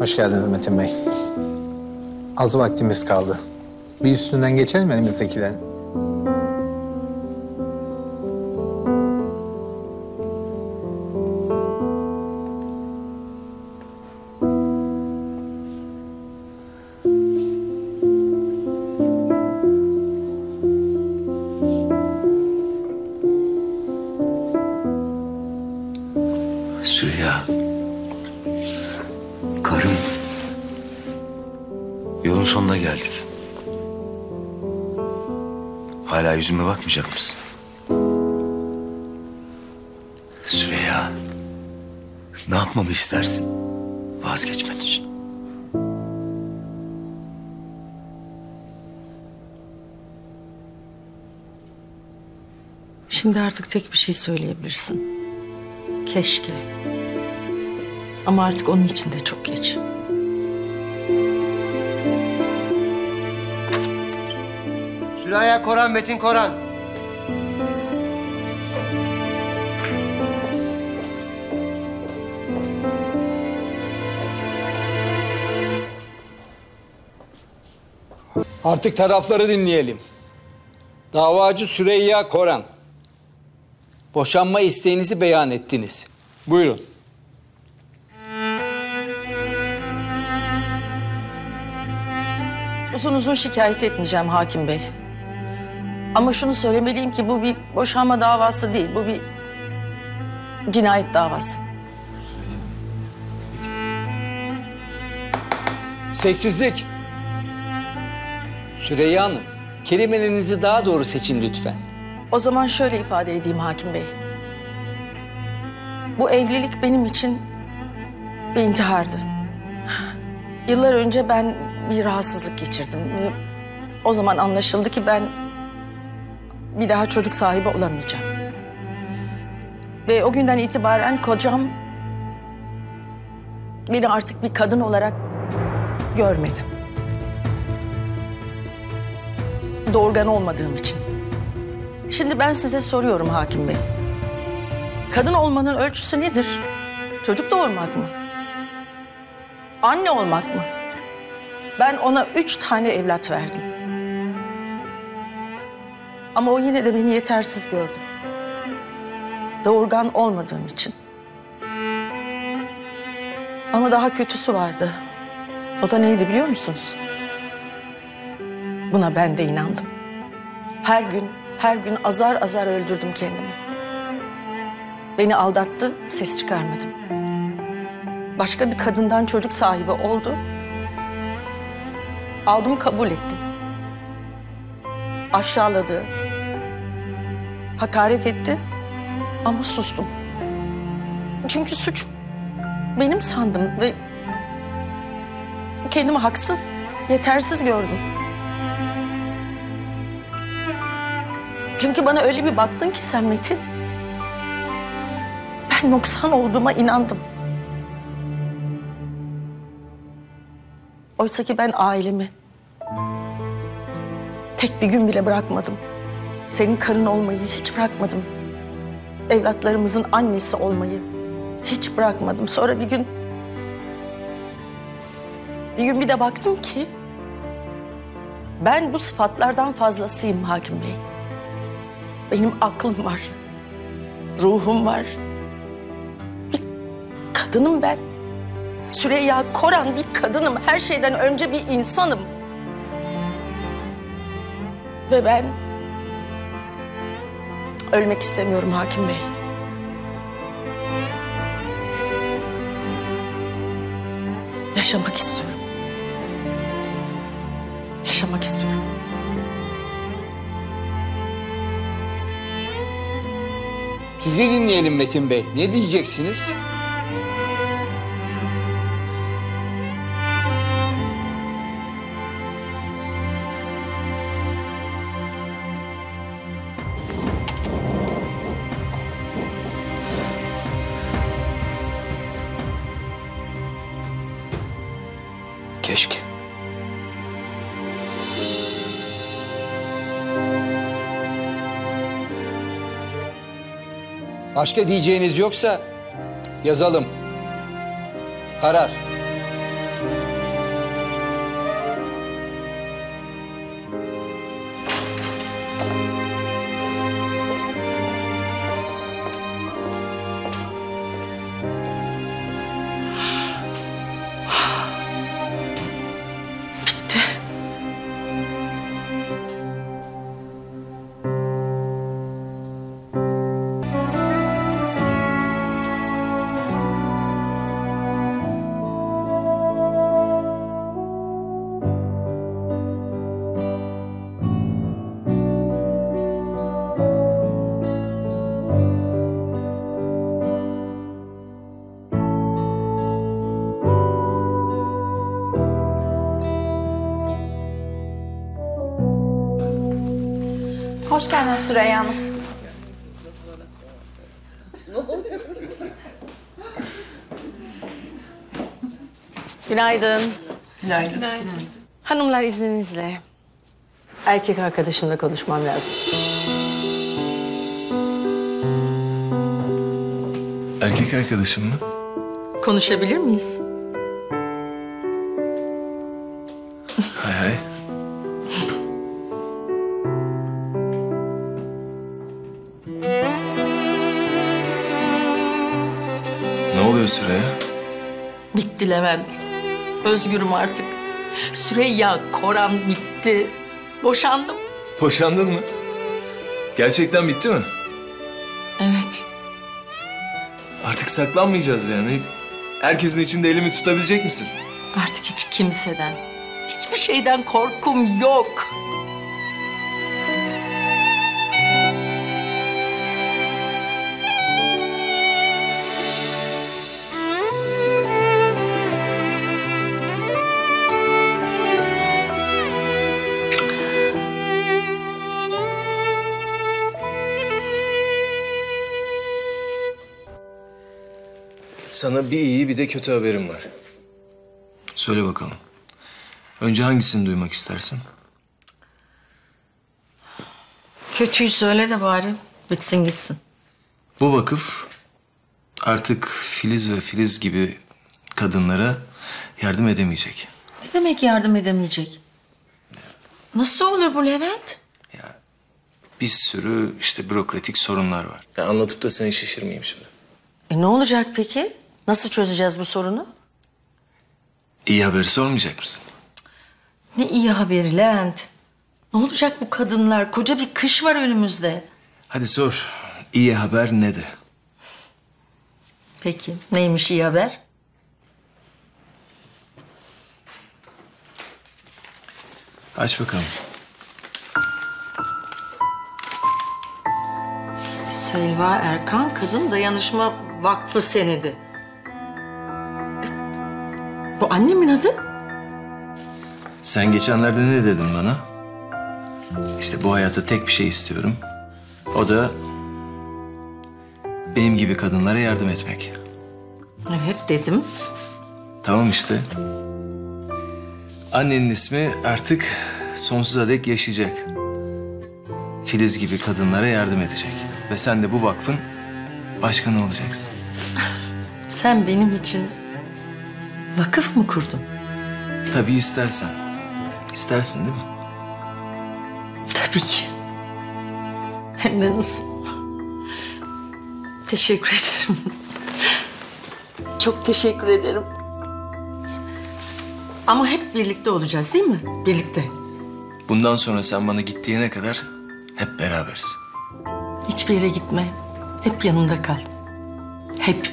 Hoş geldiniz Metin Bey. Az vaktimiz kaldı. Bir üstünden geçelim mi elimizdekilerin. Yolun sonuna geldik. Hala yüzüme bakmayacak mısın? Süreyya. Ne yapmamı istersin? Vazgeçmen için. Şimdi artık tek bir şey söyleyebilirsin. Keşke. Ama artık onun için de çok geç. Süreyya Koran, Metin Koran. Artık tarafları dinleyelim. Davacı Süreyya Koran. Boşanma isteğinizi beyan ettiniz. Buyurun. Uzun uzun şikayet etmeyeceğim hakim bey. Ama şunu söylemeliyim ki bu bir boşanma davası değil. Bu bir cinayet davası. Sessizlik. Süreyya Hanım, kelimelerinizi daha doğru seçin lütfen. O zaman şöyle ifade edeyim hakim bey. Bu evlilik benim için bir intihardı. Yıllar önce ben bir rahatsızlık geçirdim. O zaman anlaşıldı ki ben bir daha çocuk sahibi olamayacağım. Ve o günden itibaren kocam beni artık bir kadın olarak görmedi. Doğurgan olmadığım için. Şimdi ben size soruyorum hakim bey. Kadın olmanın ölçüsü nedir? Çocuk doğurmak mı? Anne olmak mı? Ben ona üç tane evlat verdim. Ama o yine de beni yetersiz gördü. Doğurgan olmadığım için. Ama daha kötüsü vardı. O da neydi biliyor musunuz? Buna ben de inandım. Her gün, her gün azar azar öldürdüm kendimi. Beni aldattı, ses çıkarmadım. Başka bir kadından çocuk sahibi oldu. Aldım, kabul ettim. Aşağıladı, hakaret etti ama sustum. Çünkü suç benim sandım ve kendimi haksız, yetersiz gördüm. Çünkü bana öyle bir baktın ki sen Metin. Ben noksan olduğuma inandım. Oysa ki ben ailemi tek bir gün bile bırakmadım. Senin karın olmayı hiç bırakmadım. Evlatlarımızın annesi olmayı hiç bırakmadım. Sonra bir gün bir gün bir de baktım ki ben bu sıfatlardan fazlasıyım hakim bey. Benim aklım var. Ruhum var. Bir kadınım ben. Süreyya Koran bir kadınım. Her şeyden önce bir insanım. Ve ben ölmek istemiyorum hakim bey. Yaşamak istiyorum. Yaşamak istiyorum. Sizi dinleyelim Metin Bey. Ne diyeceksiniz? Keşke. Başka diyeceğiniz yoksa yazalım. Karar. Hoş geldiniz Süreyya Hanım. Günaydın. Günaydın. Hanımlar izninizle. Erkek arkadaşımla konuşmam lazım. Erkek arkadaşım mı? Konuşabilir miyiz? Süreyya? Bitti Levent. Özgürüm artık. Süreyya, Koran bitti. Boşandım. Boşandın mı? Gerçekten bitti mi? Evet. Artık saklanmayacağız yani. Herkesin içinde elimi tutabilecek misin? Artık hiç kimseden, hiçbir şeyden korkum yok. Sana bir iyi bir de kötü haberim var. Söyle bakalım. Önce hangisini duymak istersin? Kötüyü söyle de bari bitsin gitsin. Bu vakıf artık Filiz ve Filiz gibi kadınlara yardım edemeyecek. Ne demek yardım edemeyecek? Nasıl olur bu Levent? Bir sürü işte bürokratik sorunlar var. Ya anlatıp da seni şişirmeyeyim şimdi. E ne olacak peki? Nasıl çözeceğiz bu sorunu? İyi haberi sormayacak mısın? Ne iyi haberi Levent. Ne olacak bu kadınlar? Koca bir kış var önümüzde. Hadi sor. İyi haber ne de? Peki neymiş iyi haber? Aç bakalım. Selva Erkan Kadın Dayanışma Vakfı senedi. Bu annemin adı. Sen geçenlerde ne dedin bana? İşte bu hayatta tek bir şey istiyorum. O da benim gibi kadınlara yardım etmek. Evet dedim. Tamam işte. Annenin ismi artık sonsuza dek yaşayacak. Filiz gibi kadınlara yardım edecek. Ve sen de bu vakfın başkanı olacaksın. Sen benim için vakıf mı kurdun? Tabii istersen. İstersin değil mi? Tabii ki. Hem de nasıl? Teşekkür ederim. Çok teşekkür ederim. Ama hep birlikte olacağız değil mi? Birlikte. Bundan sonra sen bana git diyene kadar hep beraberiz. Hiçbir yere gitme. Hep yanımda kal. Hep.